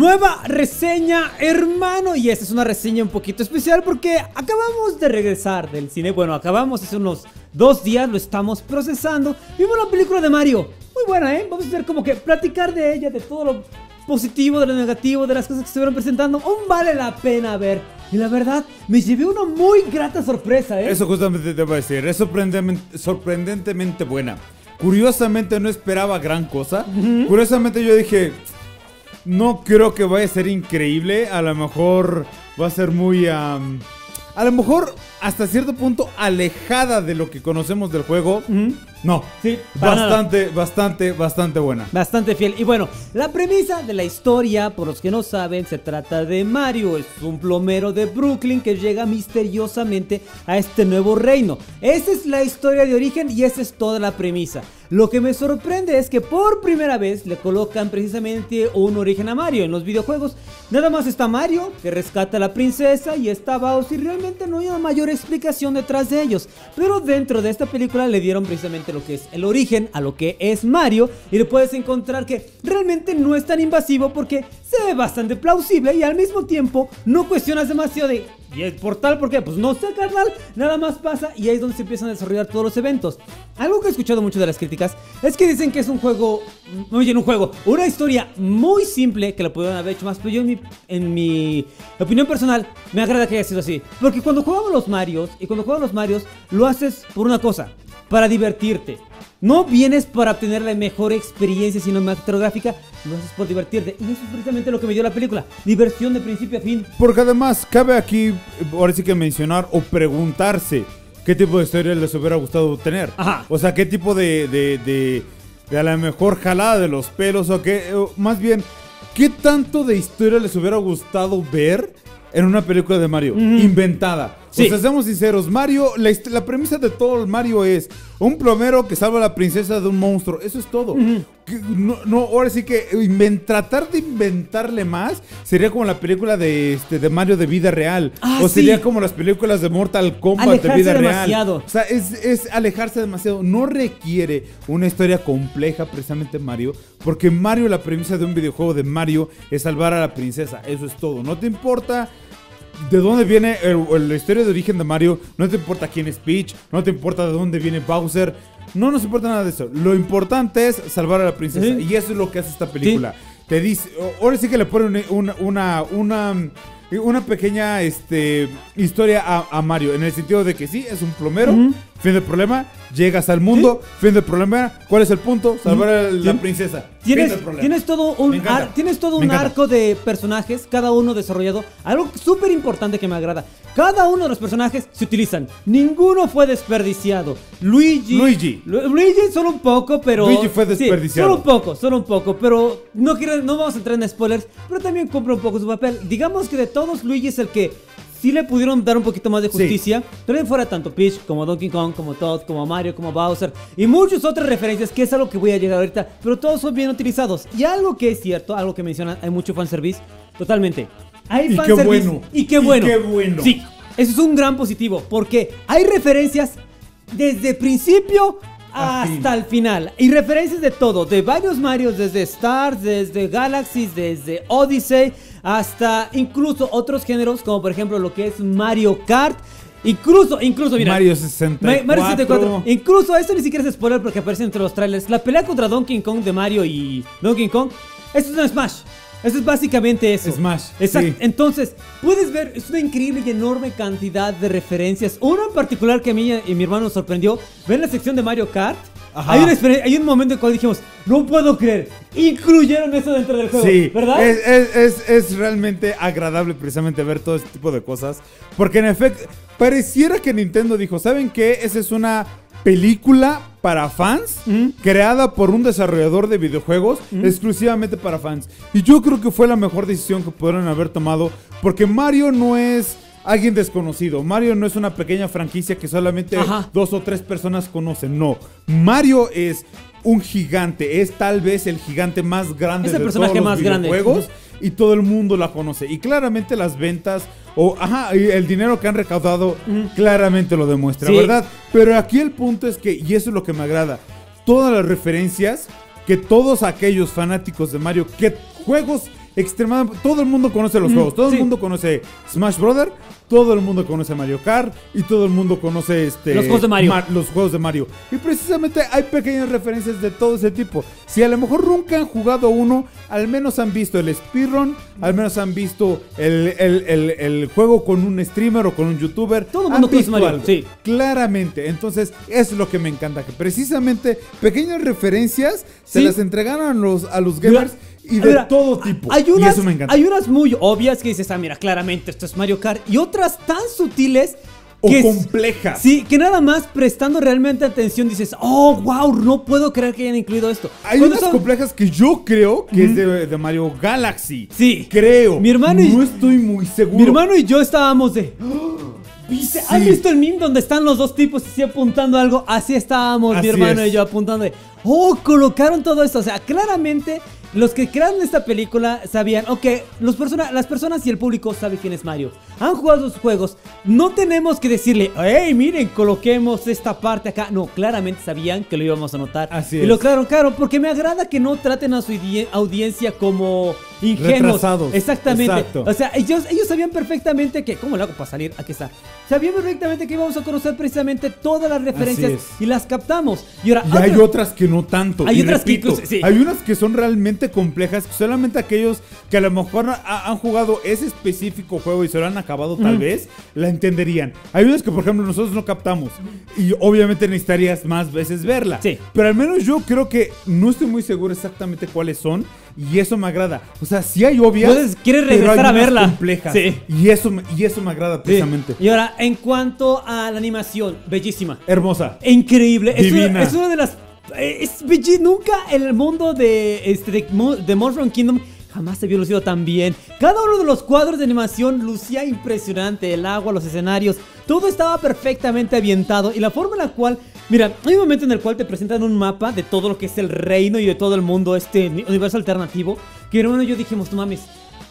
Nueva reseña, hermano. Y esta es una reseña un poquito especial porque acabamos de regresar del cine. Bueno, acabamos hace unos dos días, lo estamos procesando. Vimos la película de Mario. Muy buena, ¿eh? Vamos a hacer como que platicar de ella, de todo lo positivo, de lo negativo, de las cosas que se estuvieron presentando. Aún vale la pena ver. Y la verdad, me llevé una muy grata sorpresa, ¿eh? Eso justamente te voy a decir. Es sorprendentemente, sorprendentemente buena. Curiosamente no esperaba gran cosa. Curiosamente yo dije, no creo que vaya a ser increíble. A lo mejor va a ser muy... am, a lo mejor hasta cierto punto alejada de lo que conocemos del juego. No. Sí, nada. Bastante, bastante, bastante buena. Bastante fiel. Y bueno, la premisa de la historia, por los que no saben, se trata de Mario. Es un plomero de Brooklyn que llega misteriosamente a este nuevo reino. Esa es la historia de origen y esa es toda la premisa. Lo que me sorprende es que por primera vez le colocan precisamente un origen a Mario en los videojuegos. Nada más está Mario, que rescata a la princesa, y está Bowser, y realmente no hay una mayor explicación detrás de ellos. Pero dentro de esta película le dieron precisamente lo que es el origen a lo que es Mario, y le puedes encontrar que realmente no es tan invasivo porque se ve bastante plausible y al mismo tiempo no cuestionas demasiado de ¿Y el portal por qué? Pues no sé, carnal. Nada más pasa y ahí es donde se empiezan a desarrollar todos los eventos. Algo que he escuchado mucho de las críticas es que dicen que es un juego. Bien, un juego. Una historia muy simple que la pudieron haber hecho más. Pero yo, en mi, opinión personal, me agrada que haya sido así. Porque cuando jugamos los Marios y cuando juegas los Marios, lo haces por una cosa: para divertirte. No vienes para obtener la mejor experiencia cinematográfica, lo haces por divertirte. Y eso es precisamente lo que me dio la película: diversión de principio a fin. Porque además cabe aquí, ahora sí que mencionar o preguntarse qué tipo de historia les hubiera gustado tener. Ajá. O sea, qué tipo de, de, de, de a la mejor jalada de los pelos o qué, o más bien, qué tanto de historia les hubiera gustado ver en una película de Mario, inventada. Sí. O sea, seamos sinceros, Mario, la, la premisa de todo el Mario es un plomero que salva a la princesa de un monstruo. Eso es todo. Que no, no, ahora sí que inven- tratar de inventarle más sería como la película de, este, de Mario de vida real. Ah, o sería sí. como las películas de Mortal Kombat de Alejarse vida demasiado. real. O sea, es, es alejarse demasiado. No requiere una historia compleja, precisamente Mario. Porque Mario, la premisa de un videojuego de Mario es salvar a la princesa. Eso es todo. No te importa de dónde viene el- la historia de origen de Mario. No te importa quién es Peach. No te importa de dónde viene Bowser. No nos importa nada de eso. Lo importante es salvar a la princesa. Sí. Y eso es lo que hace esta película. Te dice, ahora sí que le ponen una, una, una, una pequeña este, historia a, a Mario. En el sentido de que sí, es un plomero. Fin del problema. Llegas al mundo. Fin del problema. ¿Cuál es el punto? Salvar a la princesa. Fin Tienes, del problema. tienes todo un, ar- tienes todo un arco de personajes, cada uno desarrollado. Algo súper importante que me agrada. Cada uno de los personajes se utilizan. Ninguno fue desperdiciado. Luigi. Luigi. Lu- Luigi solo un poco, pero. Luigi fue sí, desperdiciado. solo un poco, solo un poco. Pero no, quiero, no vamos a entrar en spoilers. Pero también cumple un poco su papel. Digamos que de todos, Luigi es el que. Sí le pudieron dar un poquito más de Sí. justicia. También fuera tanto Peach como Donkey Kong, como Todd, como Mario, como Bowser. Y muchas otras referencias, que es algo que voy a llegar ahorita. Pero todos son bien utilizados. Y algo que es cierto, algo que mencionan, hay mucho fanservice. Totalmente. Hay Y qué bueno. Y qué Y bueno. qué bueno. Sí, eso es un gran positivo. Porque hay referencias desde principio A hasta el final. Y referencias de todo, de varios Marios, desde Stars, desde Galaxies, desde Odyssey, hasta incluso otros géneros, como por ejemplo lo que es Mario Kart. Incluso, incluso, mira. Mario 64. Ma- Mario 64. Incluso esto ni siquiera es spoiler porque aparece entre los trailers. La pelea contra Donkey Kong de Mario y Donkey Kong. Esto es un Smash. Esto es básicamente eso. Smash, Exacto. sí. Entonces, puedes ver, es una increíble y enorme cantidad de referencias. Uno en particular que a mí y mi hermano nos sorprendió. Ver la sección de Mario Kart. Ajá. Hay, una exper- hay un momento en el cual dijimos, no puedo creer, incluyeron eso dentro del juego. Sí, ¿Verdad? Es, es- es- es realmente agradable precisamente ver todo este tipo de cosas. Porque en efecto, pareciera que Nintendo dijo, ¿saben qué? Esa es una película para fans, creada por un desarrollador de videojuegos, exclusivamente para fans. Y yo creo que fue la mejor decisión que pudieron haber tomado, porque Mario no es... Alguien desconocido. Mario no es una pequeña franquicia que solamente Ajá. dos o tres personas conocen. No. Mario es un gigante. Es tal vez el gigante más grande Es el de personaje todos los más grande. videojuegos. Ujú. Y todo el mundo la conoce. Y claramente las ventas o ajá, el dinero que han recaudado claramente lo demuestra, Sí. ¿verdad? Pero aquí el punto es que, y eso es lo que me agrada, todas las referencias que todos aquellos fanáticos de Mario, que juegos extremadamente. Todo el mundo conoce los juegos. Todo sí. el mundo conoce Smash Brother. Todo el mundo conoce Mario Kart. Y todo el mundo conoce este. Los juegos de Mario. Ma- los juegos de Mario. Y precisamente hay pequeñas referencias de todo ese tipo. Si a lo mejor nunca han jugado uno, al menos han visto el speedrun. Al menos han visto el, el- el- el juego con un streamer o con un youtuber. Todo el mundo conoce Mario, algo. sí. Claramente. Entonces, es lo que me encanta. Que precisamente pequeñas referencias se las entregaron a los, a los gamers y de Mira, todo tipo. Hay y unas, eso me encanta. hay unas muy obvias que dices, ah, mira, claramente esto es Mario Kart. Y otras tan sutiles o es- complejas. Sí, que nada más prestando realmente atención dices, oh, wow, no puedo creer que hayan incluido esto. Hay unas son- complejas que yo creo que es de, de Mario Galaxy. Sí. Creo. Mi hermano y- No estoy muy seguro. Mi hermano y yo estábamos de. ¿Han Sí. visto el meme donde están los dos tipos así apuntando algo? Así estábamos, Así mi hermano es. y yo apuntando de. Oh, colocaron todo esto. O sea, claramente los que crearon esta película sabían, ok, los persona, las personas y el público saben quién es Mario. Han jugado los juegos. No tenemos que decirle, hey, miren, coloquemos esta parte acá. No, claramente sabían que lo íbamos a notar. Así y es. lo claro, claro, porque me agrada que no traten a su audiencia como ingenuos. Retrasados. Exactamente. Exacto. O sea, ellos, ellos sabían perfectamente que. ¿Cómo lo hago para salir? Aquí está. Sabían perfectamente que íbamos a conocer precisamente todas las referencias y las captamos. Y ahora, Y hay otra- otras que no tanto. Hay y otras que repito, incluso- sí. Hay unas que son realmente complejas. que Solamente aquellos que a lo mejor ha- han jugado ese específico juego y se lo han acabado tal vez, la entenderían. Hay unas que, por ejemplo, nosotros no captamos. Y obviamente necesitarías más veces verla. Sí. Pero al menos yo creo que no estoy muy seguro exactamente cuáles son. Y eso me agrada. O sea, si hay obvias. Puedes- quieres pero hay regresar a verla. complejas. Sí. Y eso, me- y eso me agrada Sí. precisamente. Y ahora, en cuanto a la animación, bellísima. Hermosa. Increíble. Es una, Divina. es una de las. eh, Es belli- Nunca en el mundo de, este, de, Mo- de Mushroom Kingdom jamás se vio lucido tan bien. Cada uno de los cuadros de animación lucía impresionante. El agua, los escenarios, todo estaba perfectamente ambientado. Y la forma en la cual. Mira, hay un momento en el cual te presentan un mapa de todo lo que es el reino y de todo el mundo, este universo alternativo. Que hermano y yo dijimos, no mames.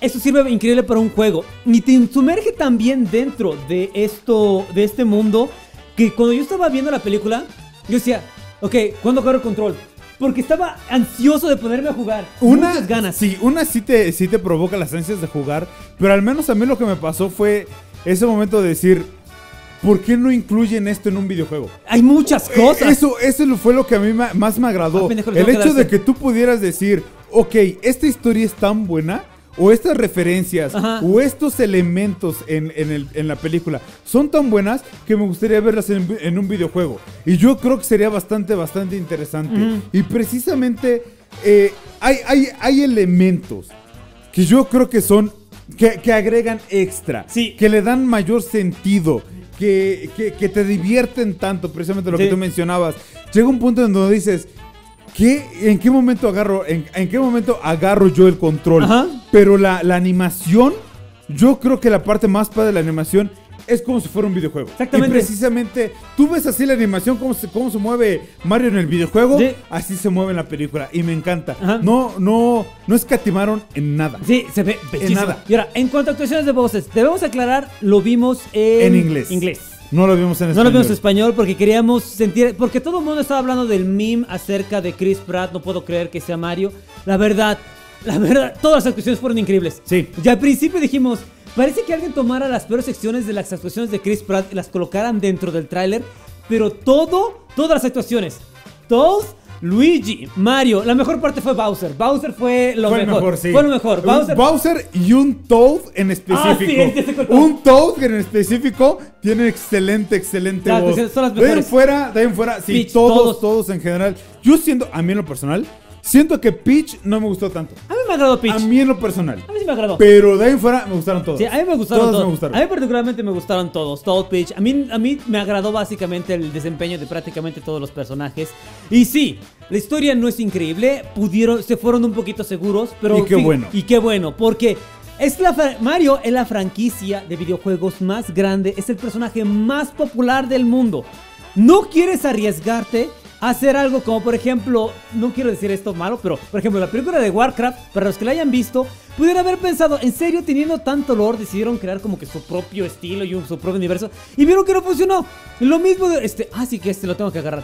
Esto sirve increíble para un juego. Y te sumerge también dentro de esto, de este mundo. Que cuando yo estaba viendo la película, yo decía, ok, ¿cuándo agarro el control? Porque estaba ansioso de ponerme a jugar. Una, Muchas ganas. Sí, una sí te, sí te provoca las ansias de jugar, pero al menos a mí lo que me pasó fue ese momento de decir, ¿por qué no incluyen esto en un videojuego? Hay muchas cosas. Eso, eso fue lo que a mí más me agradó. Ah, pendejo, El hecho de que tú pudieras decir, ok, esta historia es tan buena, o estas referencias, Ajá. o estos elementos en, en el- en la película son tan buenas que me gustaría verlas en, en un videojuego. Y yo creo que sería bastante, bastante interesante. Y precisamente eh, hay, hay, hay elementos que yo creo que son, que, que agregan extra, Sí. que le dan mayor sentido. Que, que- que te divierten tanto, precisamente lo Sí. que tú mencionabas. Llega un punto en donde dices, ¿qué, ¿en qué momento agarro, en, en qué momento agarro yo el control? Ajá. Pero la, la animación, yo creo que la parte más padre de la animación es como si fuera un videojuego. Exactamente. Y precisamente, tú ves así la animación, cómo se, cómo se mueve Mario en el videojuego, Sí. así se mueve en la película. Y me encanta. Ajá. No, no, no escatimaron en nada. Sí, se ve bellísimo. nada. Y ahora, en cuanto a actuaciones de voces, debemos aclarar, lo vimos en, En inglés. inglés. No lo vimos en No español. lo vimos en español porque queríamos sentir. Porque todo el mundo estaba hablando del meme acerca de Chris Pratt. No puedo creer que sea Mario. La verdad, la verdad, todas las actuaciones fueron increíbles. Sí. Ya al principio dijimos. Parece que alguien tomara las peores secciones de las actuaciones de Chris Pratt y las colocaran dentro del tráiler. Pero todo, todas las actuaciones. Toad, Luigi, Mario. La mejor parte fue Bowser. Bowser fue lo Fue mejor. mejor, sí. Fue lo mejor. Bowser. Bowser y un Toad en específico. Ah, sí, Toad. un Toad en específico tiene excelente, excelente Claro, voz. son las de ahí mejores. fuera, de ahí en fuera, sí, Peach, todos, todos. todos, en general. Yo siento, a mí en lo personal, siento que Peach no me gustó tanto. A mí me agradó Peach. A mí en lo personal. A mí sí me agradó. Pero de ahí fuera me gustaron todos. Sí, a mí me gustaron Todos todos. me gustaron. A mí particularmente me gustaron todos. Toad Peach. A mí, a mí me agradó básicamente el desempeño de prácticamente todos los personajes. Y sí, la historia no es increíble. Pudieron, se fueron un poquito seguros, pero Y qué bueno. Y qué bueno, porque es la Mario es la franquicia de videojuegos más grande, es el personaje más popular del mundo. No quieres arriesgarte hacer algo como, por ejemplo, no quiero decir esto malo, pero por ejemplo, la película de Warcraft, para los que la hayan visto, pudieron haber pensado, en serio, teniendo tanto lore, decidieron crear como que su propio estilo y un, su propio universo, y vieron que no funcionó. Lo mismo de este, ah, sí que este lo tengo que agarrar.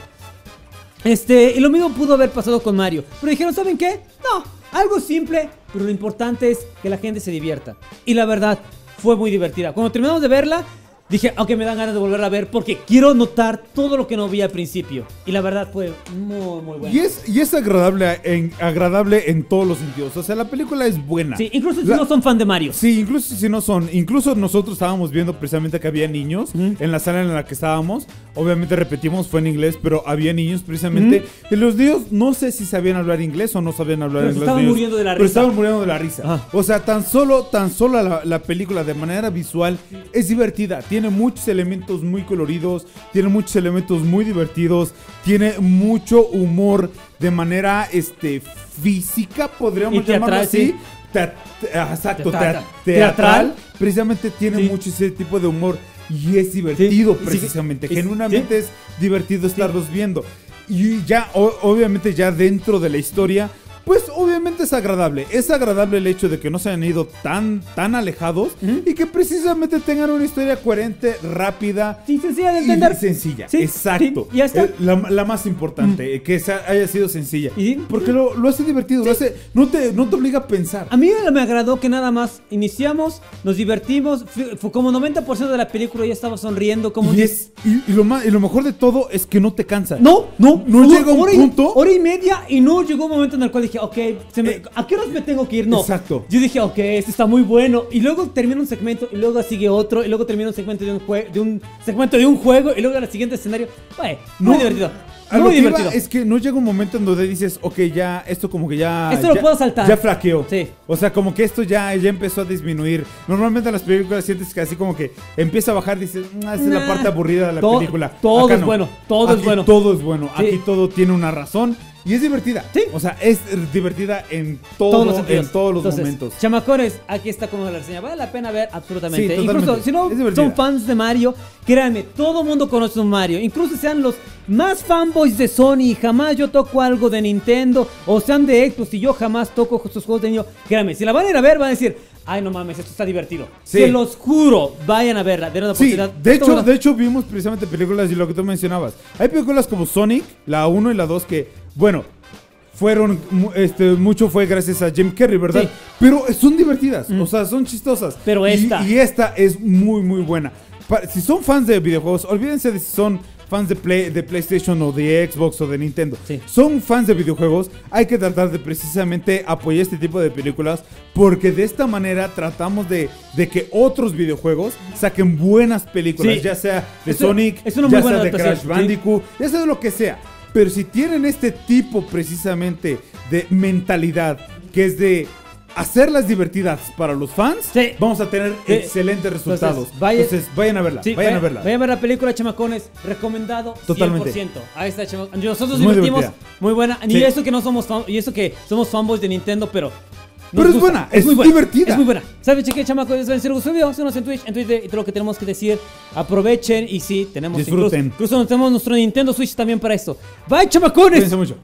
Este, y lo mismo pudo haber pasado con Mario. Pero dijeron, ¿saben qué? No, algo simple, pero lo importante es que la gente se divierta. Y la verdad, fue muy divertida. Cuando terminamos de verla, dije, aunque me dan ganas de volverla a ver porque quiero notar todo lo que no vi al principio. Y la verdad fue muy, muy buena. Y es, y es agradable, en, agradable en todos los sentidos. O sea, la película es buena. Sí, incluso si La- no son fan de Mario. Sí, incluso si no son. Incluso nosotros estábamos viendo precisamente que había niños Ujú. en la sala en la que estábamos. Obviamente repetimos, fue en inglés, pero había niños precisamente. Y los niños no sé si sabían hablar inglés o no sabían hablar Pero inglés. estaban niños, muriendo de la Pero risa. estaban muriendo de la risa. Ajá. O sea, tan solo, tan solo la, la película de manera visual es divertida. Tiene muchos elementos muy coloridos, tiene muchos elementos muy divertidos, tiene mucho humor de manera este, física, podríamos Y llamarlo así. sí. Te- te- ah, exacto, Teatral. tea- teatral, Teatral. precisamente tiene Sí. mucho ese tipo de humor y es divertido Sí, precisamente. Genuinamente es divertido estarlos viendo. Y ya, o- obviamente, ya dentro de la historia, pues obviamente es agradable. Es agradable el hecho de que no se hayan ido tan, tan alejados y que precisamente tengan una historia coherente, rápida. Sí, sencilla de y entender. sencilla, Sí, exacto. sí, ya está. Eh, La, la más importante, que sea- haya sido sencilla. Y- Porque lo, lo hace divertido, lo hace, no, te, no te obliga a pensar. A mí me agradó que nada más iniciamos, nos divertimos, fue, como 90% de la película ya estaba sonriendo, como Y, es, y, y lo más, y lo mejor de todo es que no te cansa. No, no, No hubo llega un hora y- punto- hora y media y no llegó un momento en el cual dije, ok, se me- ¿a qué horas me tengo que ir? No. Exacto. Yo dije, ok, este está muy bueno. Y luego termina un segmento y luego sigue otro y luego termina un segmento de un, jue- de un segmento de un juego y luego el siguiente escenario. Güey, muy No, divertido. A lo Muy que iba divertido. es que no llega un momento en donde dices, ok, ya, esto como que ya. Esto lo ya- puedo saltar. Ya flaqueó. Sí. O sea, como que esto ya, ya empezó a disminuir. Normalmente en las películas sientes que así como que empieza a bajar, dices, "Mm, esa es la Nah. parte aburrida de la película. todo Acá es no. bueno, todo es Aquí bueno. Todo es bueno. Sí. Aquí todo tiene una razón y es divertida. Sí. O sea, es divertida en todo, todos los sentidos. en todos los Entonces, momentos. Chamacones, aquí está como la reseña. Vale la pena ver absolutamente. Sí. Incluso si no son fans de Mario, créanme, todo mundo conoce un Mario. Incluso sean los más fanboys de Sony y jamás yo toco algo de Nintendo o sean de Xbox y yo jamás toco sus juegos de niño. Créanme, si la van a ir a ver, van a decir, ay no mames, esto está divertido. Sí. Se los juro, vayan a verla, den una Sí, oportunidad. de hecho, de hecho vimos precisamente películas y lo que tú mencionabas. Hay películas como Sonic, la 1 y la 2 que, bueno, fueron, este, mucho fue gracias a Jim Carrey, ¿verdad? Sí. Pero son divertidas, o sea, son chistosas. Pero esta. Y, esta es muy, muy buena. Si son fans de videojuegos, olvídense de si son fans de, Play, de PlayStation o de Xbox o de Nintendo. Sí. Son fans de videojuegos, hay que tratar de precisamente apoyar este tipo de películas porque de esta manera tratamos de, de que otros videojuegos saquen buenas películas, Sí. ya sea de Es Sonic, es una muy ya buena sea de Crash sí. Bandicoot, ya sea de lo que sea. Pero si tienen este tipo precisamente de mentalidad que es de hacerlas divertidas para los fans, Sí. vamos a tener Sí. excelentes resultados. Entonces, vaya- Entonces, vayan a verla, Sí, vayan a verla. Vayan a ver la película, chamacones. Recomendado Totalmente. 100%. Ahí está, chamacones. Nosotros divertimos. divertida. Muy buena. Y eso que no somos fan- y eso que somos fanboys de Nintendo, pero. Pero es buena, es divertida. Es muy buena. ¿Sabes, chique, chamacones? Es decir, síganos en Twitch, en Twitter y todo lo que tenemos que decir. Aprovechen y sí, tenemos Disfruten. Incluso, incluso tenemos nuestro Nintendo Switch también para esto. Bye, chamacones. Cuídense mucho.